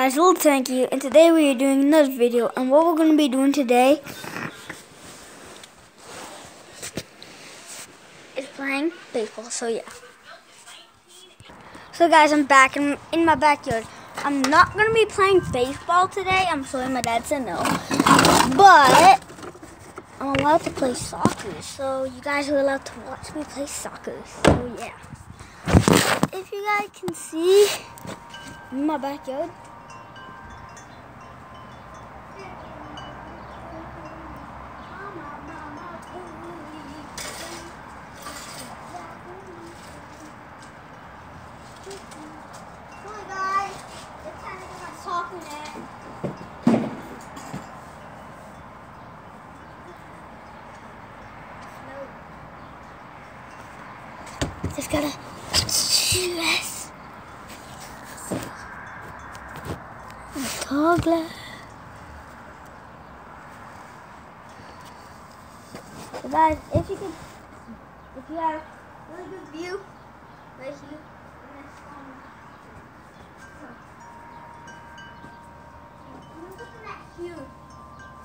guys, Little Tank you, and today we are doing another video, and what we're going to be doing today is playing baseball, so yeah. So guys, I'm back in, in my backyard. I'm not going to be playing baseball today, I'm sorry my dad said no, but I'm allowed to play soccer, so you guys are allowed to watch me play soccer, so yeah. If you guys can see in my backyard, Sorry guys, it's time to get my soccer net. Just gotta stress. Toggle. So guys, if you can, if you have really good view, right here,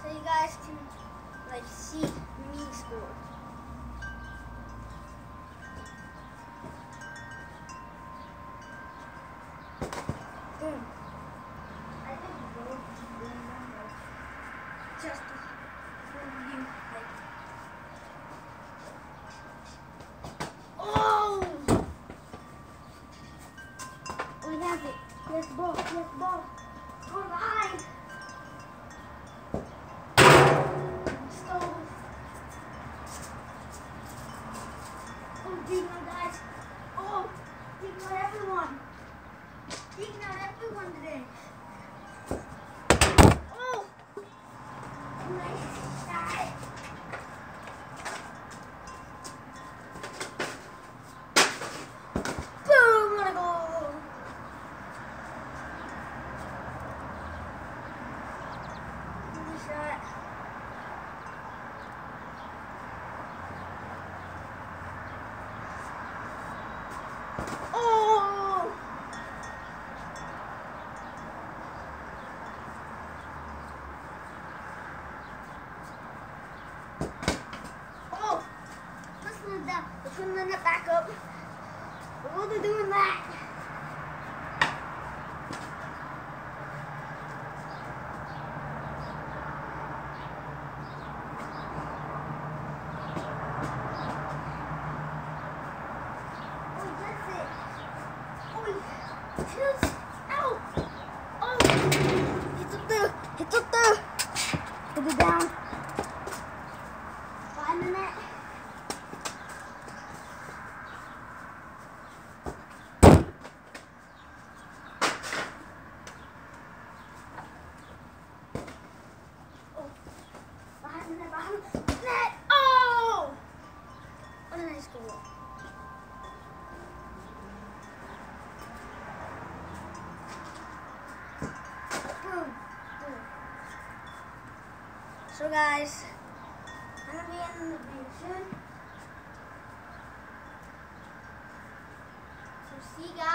so you guys can like see me score. I think both remember just for you. Like, oh! We have it. Yes, ball. Yes, ball. All right. Stole. Oh, beat my guys. Oh, beat my everyone. Beating out everyone today. Oh! Nice shot. Boom! What a goal! Nice shot. Oh! Oh! Let's move that. Back up. We'll be doing that. Out. Oh, it's up there. It's up there. Put it down. So guys, I'm gonna be in the video soon. So see you guys